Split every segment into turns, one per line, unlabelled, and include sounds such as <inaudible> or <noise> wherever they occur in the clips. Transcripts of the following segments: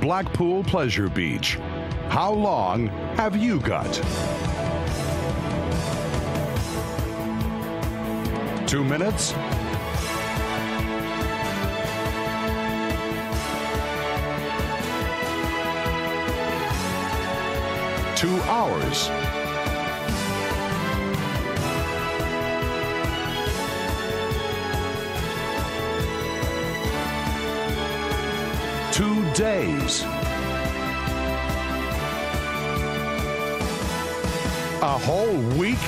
Blackpool Pleasure Beach. How long have you got? Two minutes? Two hours? Days? A whole week?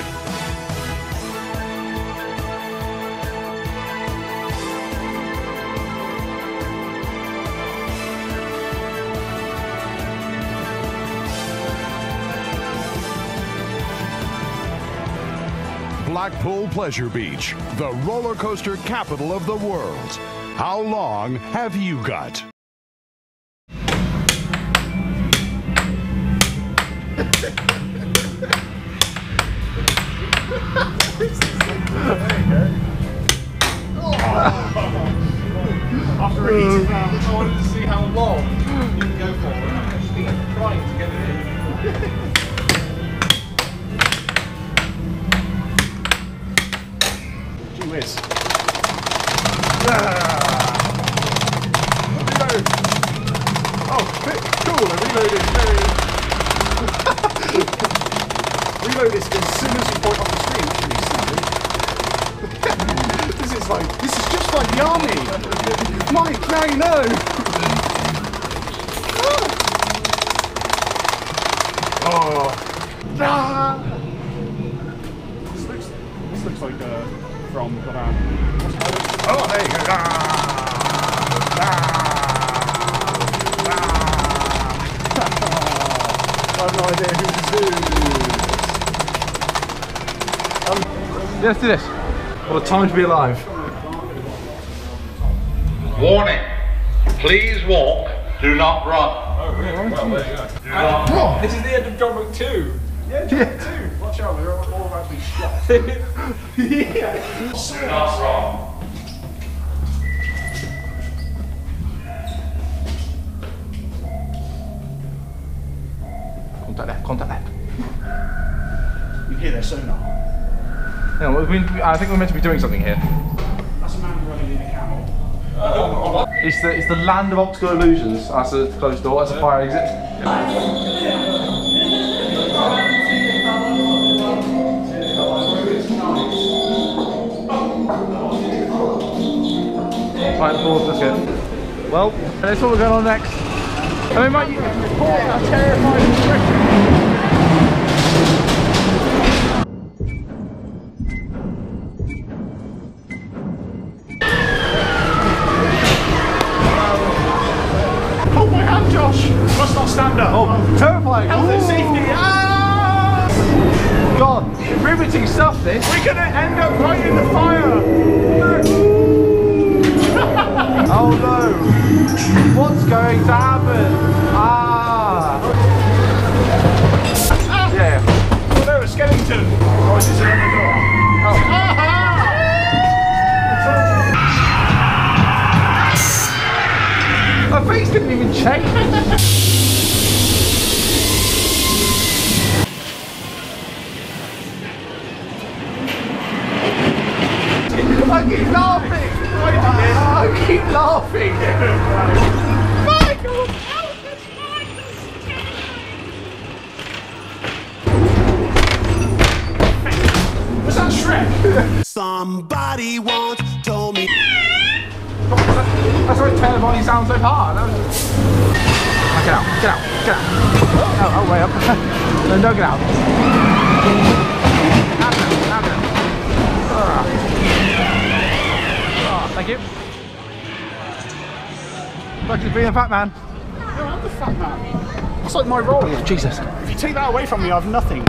Blackpool Pleasure Beach, the roller coaster capital of the world. How long have you got?
After eating that, I wanted to see how long you can go for. I'm actually trying to get it in. Gee whiz. Ah. Reload this as soon as you point off the screen, is really <laughs> this is like, this is just like the army. Mike, now you know. <laughs> Oh. Ah. This looks, this looks like uh, from the band. Oh, there you go. Ah. Ah. Ah. <laughs> I have no idea who
Let's do this. What a time to be alive.
Warning. Please walk. Do not run. Oh, do not run.
This is the end of John Wick 2. Yeah, John Wick 2. Watch out, we're all about to be shot. <laughs> yeah.
Do not run.
Contact left, contact left.
You hear their sonar.
We, I think we're meant to be doing something here.
That's a man running in a camel.
It's the, it's the land of optical illusions. That's a closed door, that's a fire exit. Right, pause, that's good. Well, that's what we're going on next. I mean, mate, you terrifying.
My! Must not stand up.
Oh, terrifying.
Health and safety. Ah!
God, riveting stuff this.
We're gonna end up right in the fire. <laughs>
Oh no! What's going to happen? Didn't even change. I keep laughing. I keep laughing. Michael,
that Shrek?
Somebody once told me.
That's why Telebody sounds so hard. Get out, get out, get out. Oh, oh, way up. <laughs> no, no, get out. Out out there. Ah. Ah, thank you. Back to being a fat man.
No, I'm the fat man. That's like my role.
Jesus.
If you take that away from me, I have nothing.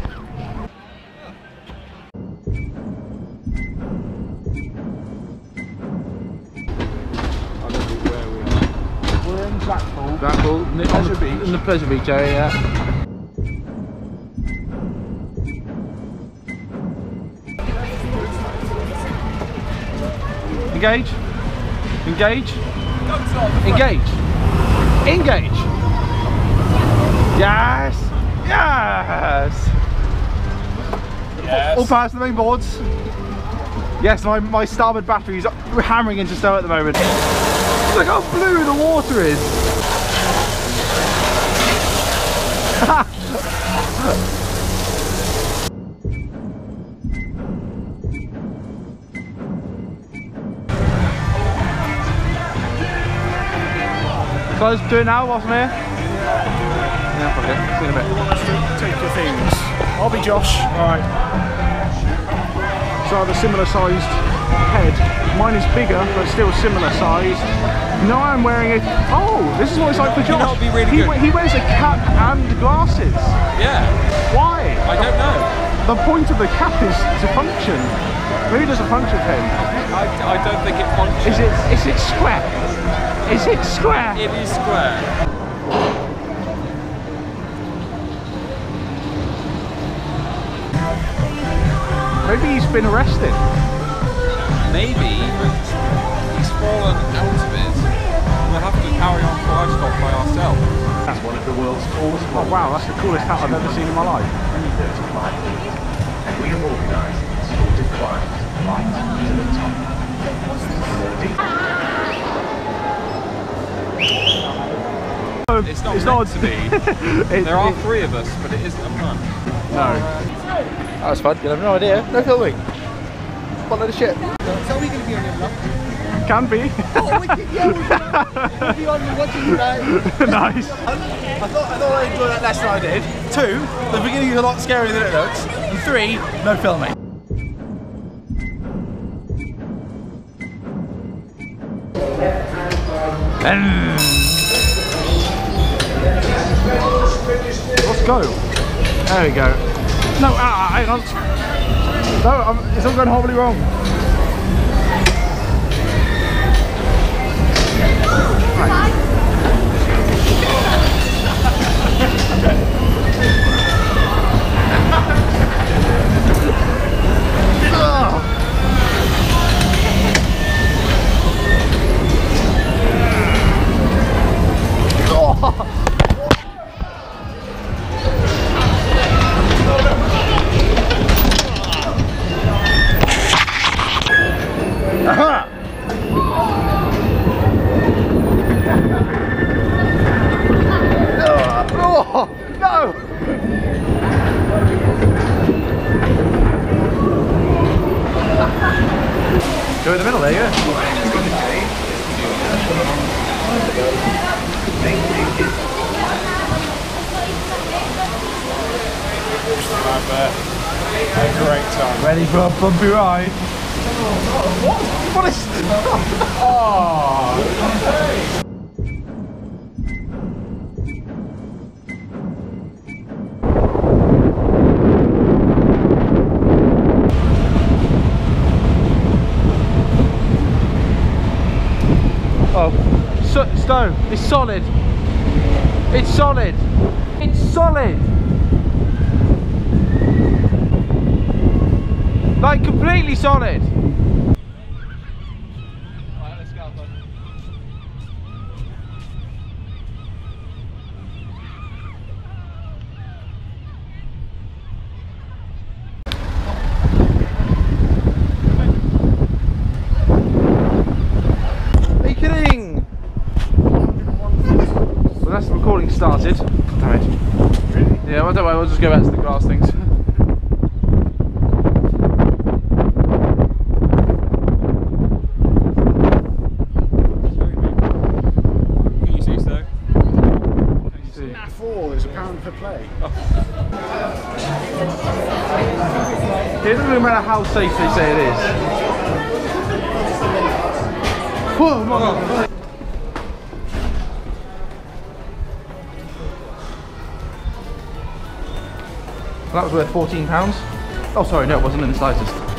Blackpool.
Blackpool,
Pleasure
the,
Beach.
In the Pleasure Beach area, yeah. Engage. Engage. Engage. Engage. Yes! Yes! Yes.
All past the main boards. Yes, my, my starboard battery is hammering into stow at the moment.
Look how blue the water is.
So let's do it now whilst I'm here. Yeah, fuck it. See you in a bit. Take your things. I'll be Josh. Alright. So I have a similar sized head. Mine is bigger, but still similar sized. Now I'm wearing it. Oh, this is what it's like for Josh.
be really
he,
good.
he wears a cap and glasses.
Yeah,
Why?
I don't know.
The point of the cap is to function. Maybe it doesn't function for him.
I, I don't think it functions.
Is it? Is it square? Is it square?
It is square.
Maybe he's been arrested.
Maybe, but he's fallen out of it. We'll have to carry on five stop by ourselves.
That's one of the world's tallest. Oh wow, that's the coolest hat I've ever seen in my life.
and we have organised sorted climbs right to the top.
It's not
It's
meant
not-
to be. <laughs>
It-
There are
it-
three of us, but it isn't a pun.
no.
Uh, that was fun. You have no idea. No filming. What a load of shit.
Can be. <laughs> nice.
I thought, I thought I enjoyed that less than I did. Two, the beginning is a lot scarier than it looks. And three, no filming.
Let's go. There we go. No, ah, hang on. No, I'm, it's all going horribly wrong. Oh, Go in the middle, there you go.
Great time.
Ready for a bumpy ride?
What? What is... <laughs>
Oh, It's solid. It's solid. Like completely solid. Are you kidding? Well, that's the recording started. Damn it. Yeah, well, don't worry, we'll just go back to the grass things.
Can you see so?
Four is a pound per play. It doesn't really matter how safe they say it is. Whoa, That was worth 14 pounds. Oh, sorry, no, it wasn't in the slightest.